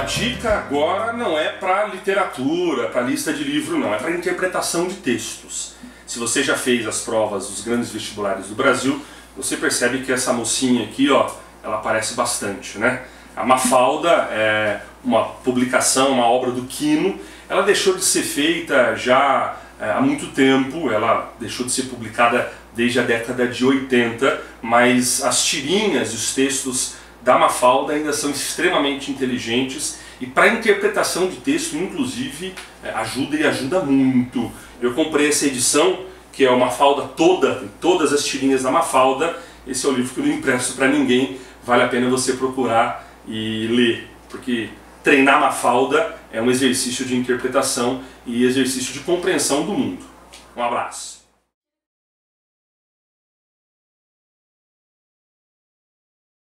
dica agora não é para literatura, para lista de livro, não, é para interpretação de textos. Se você já fez as provas dos grandes vestibulares do Brasil, você percebe que essa mocinha aqui, ó, ela aparece bastante, né? A Mafalda é uma publicação, uma obra do Quino. Ela deixou de ser feita já é, há muito tempo, ela deixou de ser publicada desde a década de 80, mas as tirinhas e os textos da Mafalda ainda são extremamente inteligentes e para interpretação de texto, inclusive, é, ajuda e ajuda muito. Eu comprei essa edição, que é uma Mafalda toda, todas as tirinhas da Mafalda. Esse é o livro que eu não impresso para ninguém, vale a pena você procurar e ler, porque treinar Mafalda é um exercício de interpretação e exercício de compreensão do mundo. Um abraço.